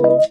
Thank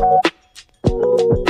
Música